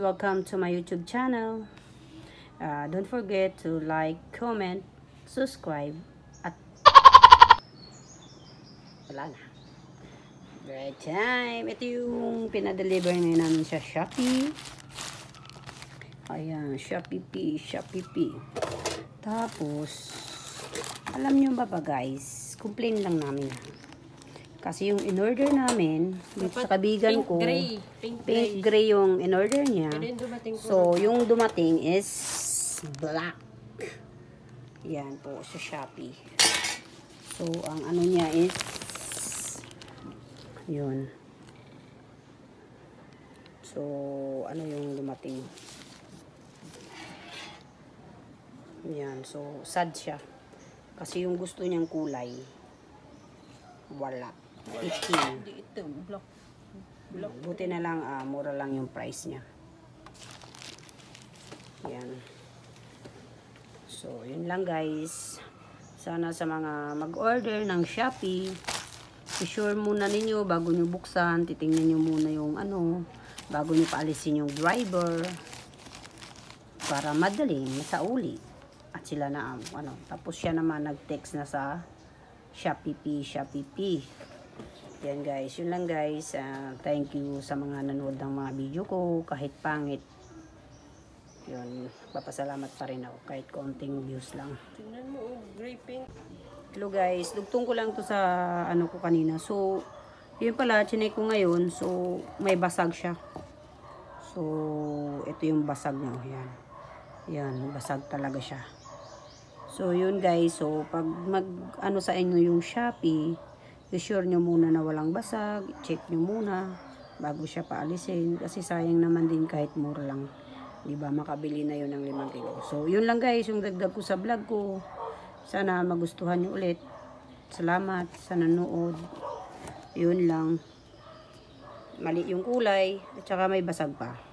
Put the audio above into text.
welcome to my YouTube channel. Uh, don't forget to like, comment, subscribe, at wala na. Right time. Ito yung pinadeliver ngayon namin sa Shopee. Ayan, Shopee P, Shopee P. Tapos, alam nyo ba ba guys, complain lang namin. Kasi yung in-order namin, dito sa kabigan pink ko, gray. Pink pink gray yung in-order niya. Yung. So, yung dumating is black. Yan po sa Shopee. So, ang ano niya is yun. So, ano yung dumating? Yan. So, sad siya. Kasi yung gusto niyang kulay, wala. Itim. Hindi ito, block. Buti na lang, ah, mura lang yung price niya. Yan. So, yun lang guys. Sana sa mga mag-order ng Shopee, i-sure muna ninyo bago nyo buksan. Titingnan nyo muna yung ano, bago nyo paalisin yung driver. Para madali, masauli. At sila na, um, ano, tapos siya naman nag-text na sa Shopee P, Shopee P. Yan guys, yun lang guys. Ah, thank you sa mga nanood ng mga video ko. Kahit pangit, yun, papasalamat pa rin ako. Kahit konting views lang. Tingnan mo, oh, gray pink. Hello guys, dugtong ko lang to sa ano ko kanina. So, yun pala, chinek ko ngayon. So, may basag siya. So, ito yung basag niya. oh, Yan. Yan, basag talaga siya. So, yun guys. So, pag mag, ano sa inyo yung Shopee, i-sure nyo muna na walang basag. Check nyo muna bago siya paalisin. Kasi sayang naman din kahit mura lang. Di ba makabili na yun ng 5 kilo. So, yun lang guys, yung dagdag ko sa vlog ko. Sana magustuhan nyo ulit. Salamat sa nanood. Yun lang. Mali yung kulay. At saka may basag pa.